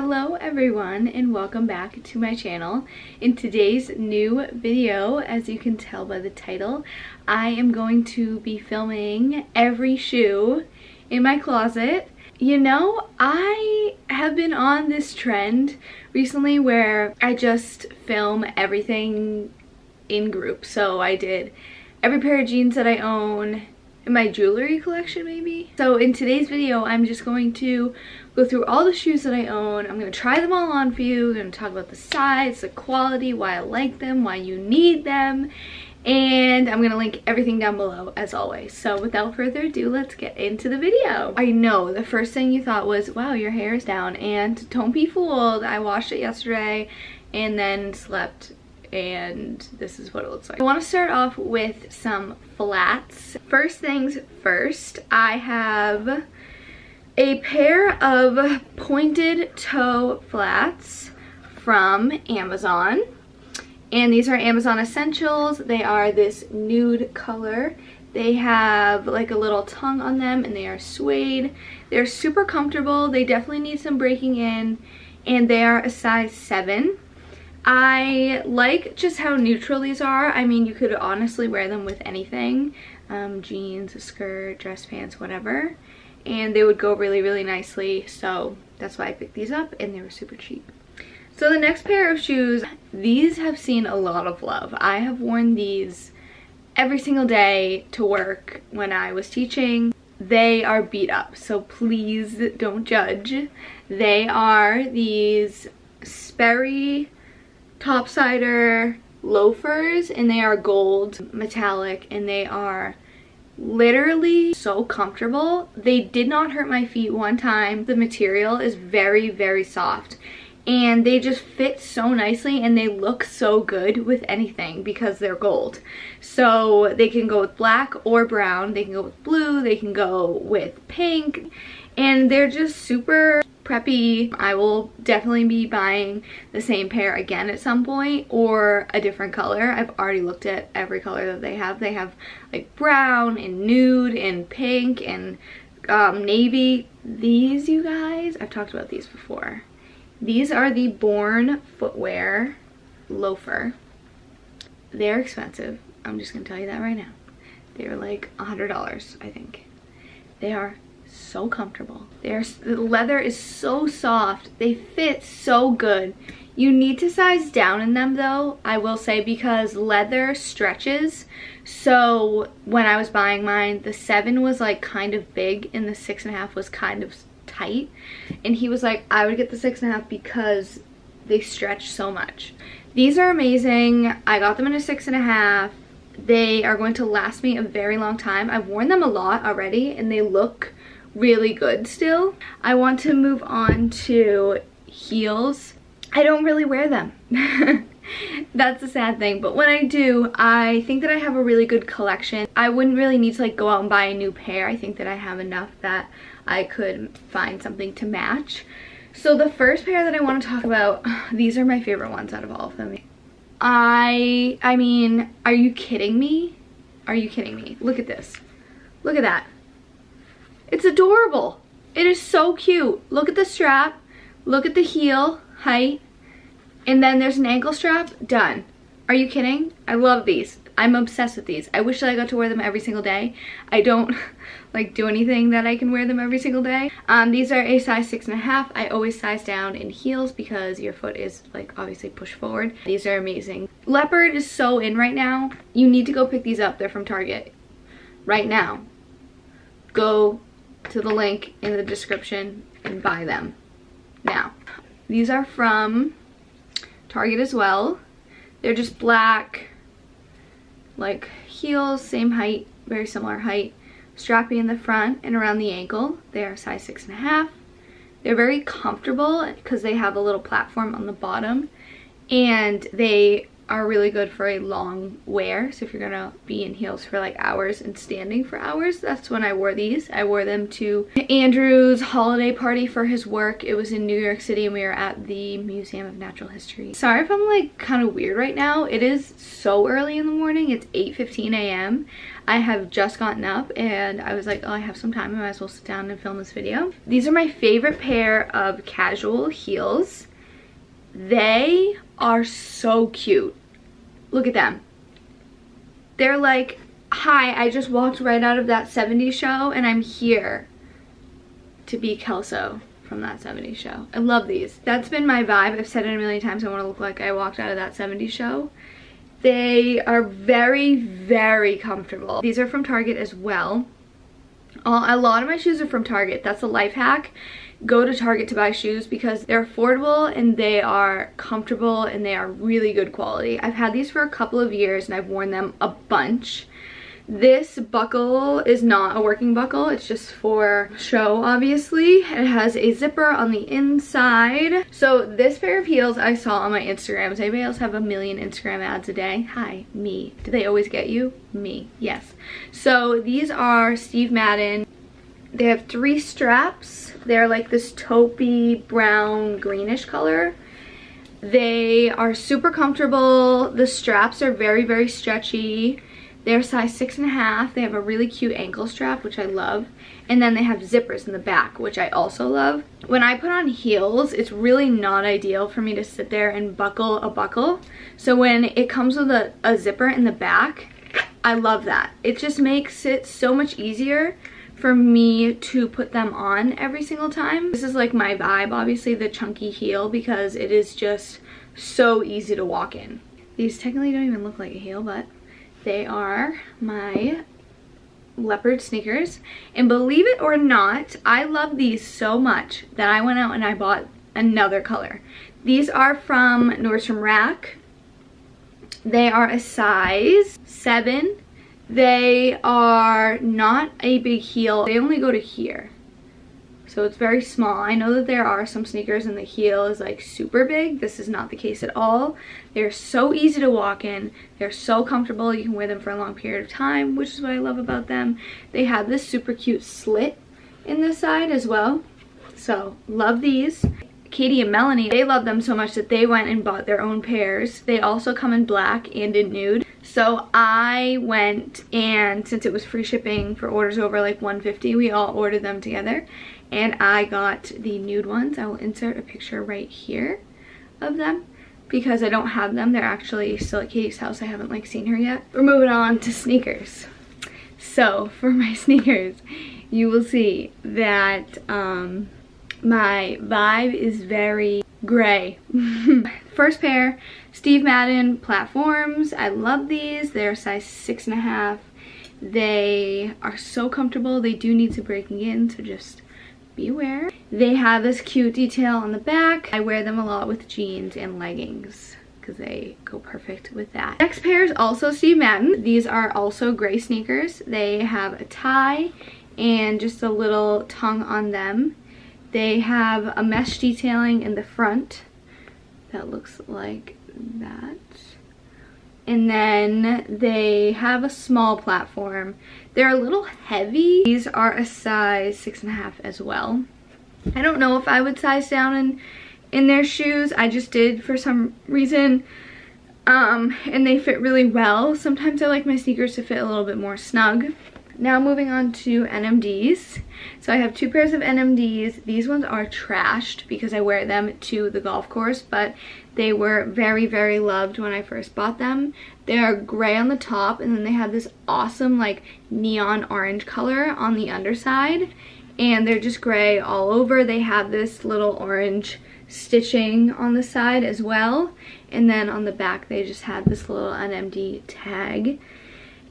Hello everyone and welcome back to my channel. In today's new video, as you can tell by the title, I am going to be filming every shoe in my closet. You know, I have been on this trend recently where I just film everything in groups. So I did every pair of jeans that I own, in my jewelry collection maybe. So in today's video, I'm just going to go through all the shoes that I own. I'm going to try them all on for you. I'm going to talk about the size, the quality, why I like them, why you need them. And I'm going to link everything down below as always. So without further ado, let's get into the video. I know the first thing you thought was, wow, your hair is down. And don't be fooled. I washed it yesterday and then slept and this is what it looks like. I want to start off with some flats. First things first, I have a pair of pointed toe flats from Amazon. And these are Amazon Essentials. They are this nude color. They have like a little tongue on them and they are suede. They're super comfortable. They definitely need some breaking in and they are a size 7. I like just how neutral these are. I mean, you could honestly wear them with anything. Um, jeans, skirt, dress pants, whatever. And they would go really, really nicely. So that's why I picked these up and they were super cheap. So the next pair of shoes, these have seen a lot of love. I have worn these every single day to work when I was teaching. They are beat up, so please don't judge. They are these Sperry topsider loafers and they are gold metallic and they are literally so comfortable. They did not hurt my feet one time. The material is very, very soft and they just fit so nicely and they look so good with anything because they're gold. So they can go with black or brown, they can go with blue, they can go with pink and they're just super preppy. I will definitely be buying the same pair again at some point or a different color. I've already looked at every color that they have. They have like brown and nude and pink and um, navy. These, you guys, I've talked about these before. These are the Born Footwear loafer. They're expensive. I'm just going to tell you that right now. They're like $100, I think. They are so comfortable. They're, the leather is so soft. They fit so good. You need to size down in them though, I will say, because leather stretches. So when I was buying mine, the seven was like kind of big and the six and a half was kind of tight. And he was like, I would get the six and a half because they stretch so much. These are amazing. I got them in a six and a half. They are going to last me a very long time. I've worn them a lot already and they look really good still. I want to move on to heels. I don't really wear them. That's a sad thing, but when I do, I think that I have a really good collection. I wouldn't really need to like go out and buy a new pair. I think that I have enough that I could find something to match. So the first pair that I want to talk about, these are my favorite ones out of all of them. I, I mean, are you kidding me? Are you kidding me? Look at this. Look at that. It's adorable. It is so cute. Look at the strap. Look at the heel height. And then there's an ankle strap. Done. Are you kidding? I love these. I'm obsessed with these. I wish that I got to wear them every single day. I don't like do anything that I can wear them every single day. Um, these are a size six and a half. I always size down in heels because your foot is like obviously pushed forward. These are amazing. Leopard is so in right now. You need to go pick these up. They're from Target right now. Go to the link in the description and buy them now. These are from Target as well. They're just black, like heels, same height, very similar height. Strappy in the front and around the ankle. They are size six and a half. They're very comfortable because they have a little platform on the bottom and they are really good for a long wear. So if you're gonna be in heels for like hours and standing for hours, that's when I wore these. I wore them to Andrew's holiday party for his work. It was in New York City and we were at the Museum of Natural History. Sorry if I'm like kind of weird right now. It is so early in the morning. It's 8.15 a.m. I have just gotten up and I was like, oh, I have some time. I might as well sit down and film this video. These are my favorite pair of casual heels. They are so cute. Look at them. They're like, hi, I just walked right out of that 70s show and I'm here to be Kelso from that 70s show. I love these. That's been my vibe. I've said it a million times. I want to look like I walked out of that 70s show. They are very, very comfortable. These are from Target as well. a lot of my shoes are from Target. That's a life hack. Go to Target to buy shoes because they're affordable and they are comfortable and they are really good quality. I've had these for a couple of years and I've worn them a bunch. This buckle is not a working buckle. It's just for show, obviously. It has a zipper on the inside. So this pair of heels I saw on my Instagram. Does anybody else have a million Instagram ads a day? Hi, me. Do they always get you? Me, yes. So these are Steve Madden. They have three straps. They're like this taupey brown greenish color. They are super comfortable. The straps are very, very stretchy. They're size six and a half. They have a really cute ankle strap, which I love. And then they have zippers in the back, which I also love. When I put on heels, it's really not ideal for me to sit there and buckle a buckle. So when it comes with a, a zipper in the back, I love that. It just makes it so much easier for me to put them on every single time. This is like my vibe, obviously the chunky heel because it is just so easy to walk in. These technically don't even look like a heel, but they are my leopard sneakers. And believe it or not, I love these so much that I went out and I bought another color. These are from Nordstrom Rack. They are a size 7. They are not a big heel. They only go to here so it's very small. I know that there are some sneakers and the heel is like super big. This is not the case at all. They're so easy to walk in. They're so comfortable. You can wear them for a long period of time, which is what I love about them. They have this super cute slit in the side as well. So love these. Katie and Melanie, they love them so much that they went and bought their own pairs. They also come in black and in nude. So I went and since it was free shipping for orders over like 150, we all ordered them together and I got the nude ones. I will insert a picture right here of them because I don't have them. They're actually still at Katie's house. I haven't like seen her yet. We're moving on to sneakers. So for my sneakers, you will see that um, my vibe is very gray. First pair, Steve Madden platforms. I love these. They're size six and a half. They are so comfortable. They do need some breaking in, so just beware. They have this cute detail on the back. I wear them a lot with jeans and leggings because they go perfect with that. Next pair is also Steve Madden. These are also gray sneakers. They have a tie and just a little tongue on them. They have a mesh detailing in the front that looks like that and then they have a small platform. They're a little heavy. These are a size six and a half as well. I don't know if I would size down in, in their shoes. I just did for some reason. Um, and they fit really well. Sometimes I like my sneakers to fit a little bit more snug. Now moving on to NMDs. So I have two pairs of NMDs. These ones are trashed because I wear them to the golf course, but they were very, very loved when I first bought them. They are gray on the top and then they have this awesome like neon orange color on the underside. And they're just gray all over. They have this little orange stitching on the side as well. And then on the back they just have this little NMD tag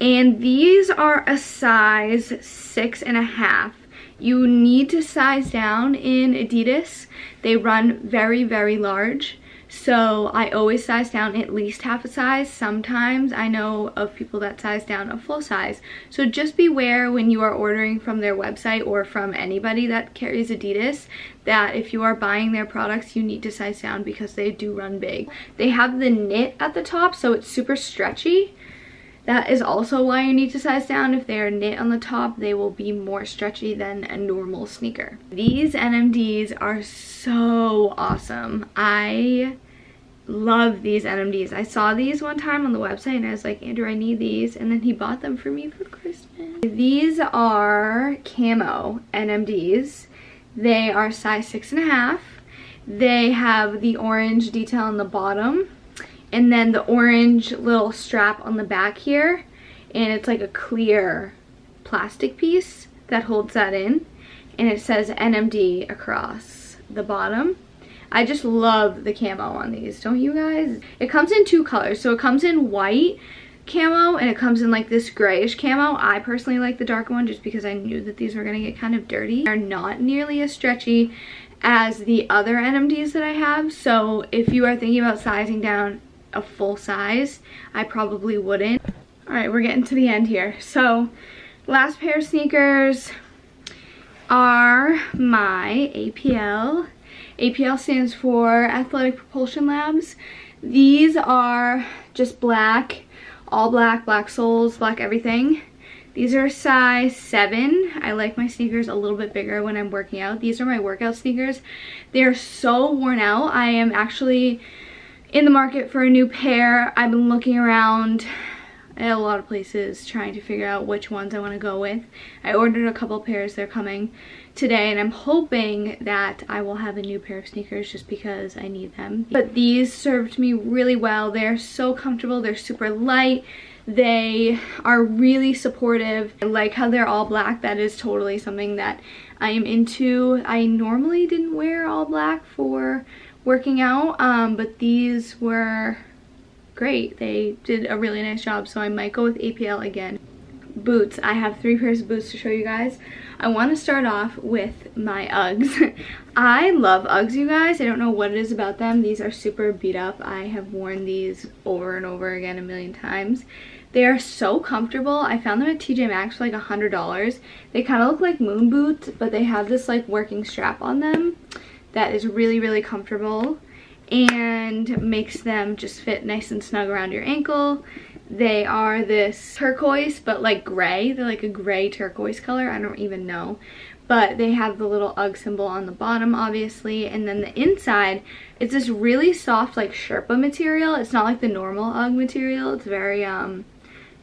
and these are a size six and a half. You need to size down in Adidas. They run very, very large. So I always size down at least half a size. Sometimes I know of people that size down a full size. So just beware when you are ordering from their website or from anybody that carries Adidas that if you are buying their products, you need to size down because they do run big. They have the knit at the top, so it's super stretchy. That is also why you need to size down. If they are knit on the top, they will be more stretchy than a normal sneaker. These NMDs are so awesome. I love these NMDs. I saw these one time on the website and I was like, Andrew, I need these. And then he bought them for me for Christmas. These are camo NMDs. They are size six and a half. They have the orange detail on the bottom and then the orange little strap on the back here and it's like a clear plastic piece that holds that in and it says NMD across the bottom. I just love the camo on these, don't you guys? It comes in two colors. So it comes in white camo and it comes in like this grayish camo. I personally like the dark one just because I knew that these were to get kind of dirty. They're not nearly as stretchy as the other NMDs that I have. So if you are thinking about sizing down a full size, I probably wouldn't. All right, we're getting to the end here. So last pair of sneakers are my APL. APL stands for Athletic Propulsion Labs. These are just black, all black, black soles, black everything. These are size 7. I like my sneakers a little bit bigger when I'm working out. These are my workout sneakers. They're so worn out. I am actually in the market for a new pair. I've been looking around at a lot of places trying to figure out which ones I want to go with. I ordered a couple pairs. They're coming today and I'm hoping that I will have a new pair of sneakers just because I need them. But these served me really well. They're so comfortable. They're super light. They are really supportive. I like how they're all black. That is totally something that I am into. I normally didn't wear all black for working out, um, but these were great. They did a really nice job, so I might go with APL again. Boots. I have three pairs of boots to show you guys. I want to start off with my Uggs. I love Uggs, you guys. I don't know what it is about them. These are super beat up. I have worn these over and over again a million times. They are so comfortable. I found them at TJ Maxx for like a $100. They kind of look like moon boots, but they have this like working strap on them that is really, really comfortable and makes them just fit nice and snug around your ankle. They are this turquoise, but like gray. They're like a gray turquoise color. I don't even know. But they have the little UGG symbol on the bottom, obviously. And then the inside, it's this really soft, like Sherpa material. It's not like the normal UGG material. It's very, um,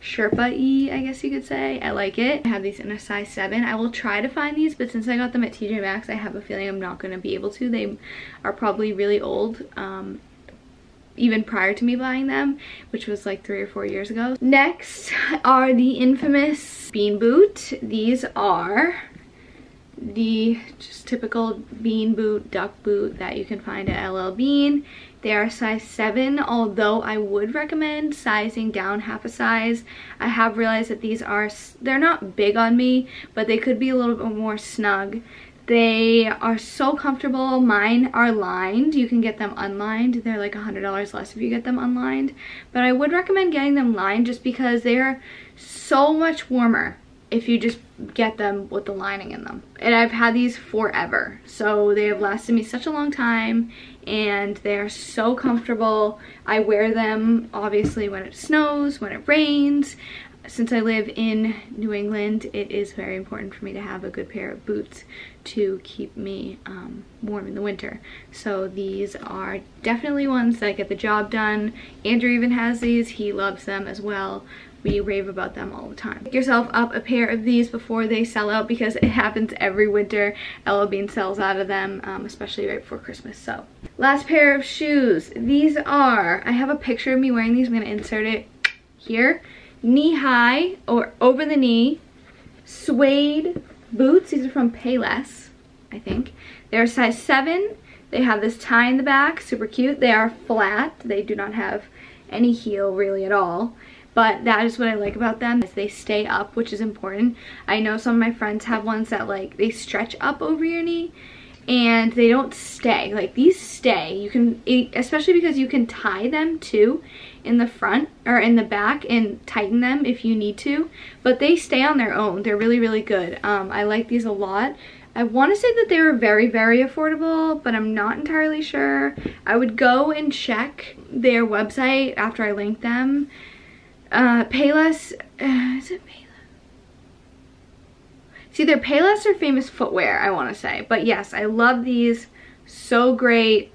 Sherpa-y, I guess you could say. I like it. I have these in a size 7. I will try to find these, but since I got them at TJ Maxx, I have a feeling I'm not going to be able to. They are probably really old, um, even prior to me buying them, which was like three or four years ago. Next are the infamous bean boot. These are the just typical bean boot, duck boot that you can find at LL Bean. They are size 7, although I would recommend sizing down half a size. I have realized that these are, they're not big on me, but they could be a little bit more snug. They are so comfortable. Mine are lined. You can get them unlined. They're like $100 less if you get them unlined. But I would recommend getting them lined just because they are so much warmer if you just get them with the lining in them. And I've had these forever. So they have lasted me such a long time and they're so comfortable. I wear them obviously when it snows, when it rains. Since I live in New England, it is very important for me to have a good pair of boots to keep me um, warm in the winter. So these are definitely ones that get the job done. Andrew even has these. He loves them as well we rave about them all the time. Pick yourself up a pair of these before they sell out because it happens every winter. LL Bean sells out of them, um, especially right before Christmas. So last pair of shoes. These are, I have a picture of me wearing these. I'm to insert it here. Knee high or over the knee suede boots. These are from Payless, I think. They're size 7. They have this tie in the back, super cute. They are flat. They do not have any heel really at all but that is what I like about them is they stay up which is important I know some of my friends have ones that like they stretch up over your knee and they don't stay. Like these stay. You can, especially because you can tie them too in the front or in the back and tighten them if you need to. But they stay on their own. They're really, really good. Um, I like these a lot. I want to say that they were very, very affordable, but I'm not entirely sure. I would go and check their website after I link them. Uh, Payless, uh, is it Payless? It's either Payless or Famous Footwear, I want to say. But yes, I love these. So great.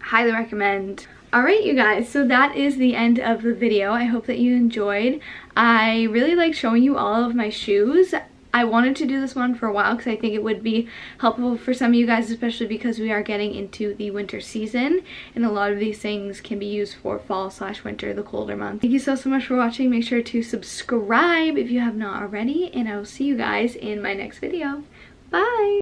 Highly recommend. Alright you guys, so that is the end of the video. I hope that you enjoyed. I really like showing you all of my shoes. I wanted to do this one for a while because I think it would be helpful for some of you guys, especially because we are getting into the winter season and a lot of these things can be used for fall slash winter, the colder months. Thank you so, so much for watching. Make sure to subscribe if you have not already and I will see you guys in my next video. Bye!